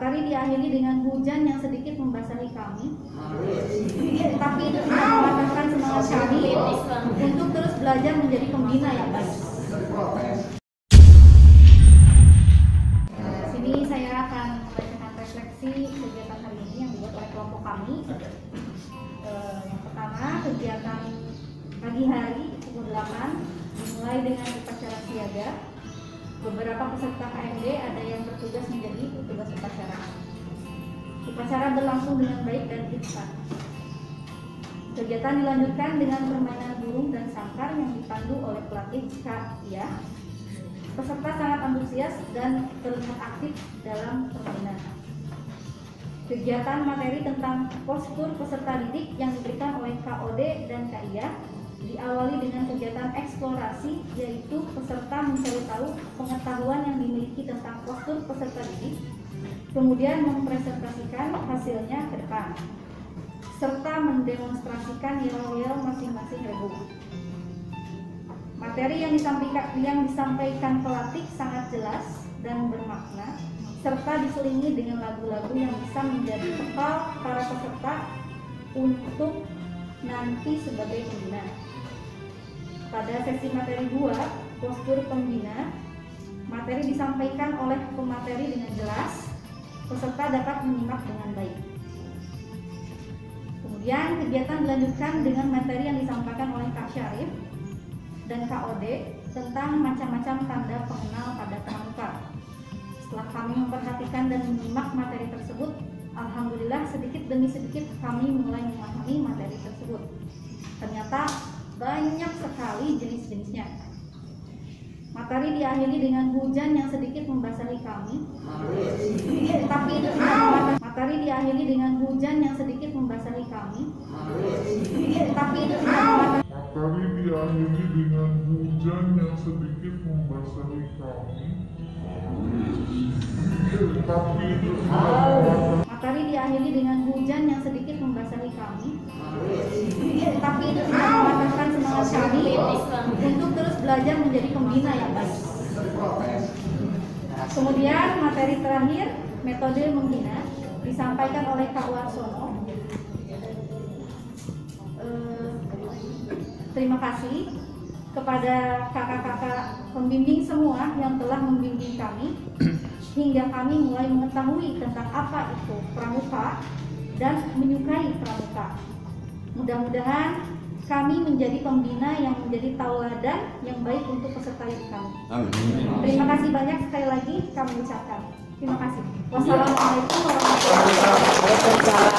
Materi diakhiri dengan hujan yang sedikit membasahi kami, tapi itu tidak mematahkan semangat kami untuk terus belajar menjadi pembina yang baik. Nah, sini saya akan membacakan refleksi kegiatan hari ini yang dibuat oleh kelompok kami. Eh, yang pertama, kegiatan pagi hari pukul 8 dimulai dengan upacara siaga. Beberapa peserta KMD ada yang bertugas menjadi petugas upacara. Upacara berlangsung dengan baik dan ikhlas. Kegiatan dilanjutkan dengan permainan burung dan sangkar yang dipandu oleh pelatih Kak Ia. Peserta sangat antusias dan terlihat aktif dalam permainan. Kegiatan materi tentang postur peserta didik yang diberikan oleh KOD dan KIA diawali dengan kegiatan eksplorasi yaitu mencari tahu pengetahuan yang dimiliki tentang postur peserta didik kemudian mempresentasikan hasilnya ke depan serta mendemonstrasikan yel-yel masing-masing regu materi yang disampaikan yang disampaikan pelatih sangat jelas dan bermakna serta diselingi dengan lagu-lagu yang bisa menjadi bekal para peserta untuk nanti sebagai pembina. Pada sesi materi 2, postur pembina, materi disampaikan oleh pemateri dengan jelas, peserta dapat menyimak dengan baik. Kemudian kegiatan dilanjutkan dengan materi yang disampaikan oleh Kak Syarif dan Kak Ode tentang macam-macam tanda pengenal pada pramuka. Setelah kami memperhatikan dan menyimak materi tersebut, Alhamdulillah sedikit demi sedikit kami mulai memahami materi tersebut. Ternyata banyak sekali jenis-jenisnya. Materi diakhiri dengan hujan yang sedikit membasahi kami, tapi itu tidak. Materi diakhiri dengan hujan yang sedikit membasahi kami, tapi itu tidak. Materi diakhiri dengan hujan yang sedikit membasahi kami. Tapi itu tidak Materi diakhiri dengan hujan yang sedikit membasahi kami, tapi itu tidak mematahkan semangat kami untuk terus belajar menjadi pembina yang baik. Kemudian materi terakhir metode membina disampaikan oleh Kak Warsono. Eh, terima kasih kepada kakak-kakak pembimbing semua yang telah membimbing kami hingga kami mulai mengetahui tentang apa itu pramuka dan menyukai pramuka. Mudah-mudahan kami menjadi pembina yang menjadi tauladan yang baik untuk peserta didik kami. Terima kasih banyak sekali lagi kami ucapkan. Terima kasih. Wassalamualaikum warahmatullahi wabarakatuh.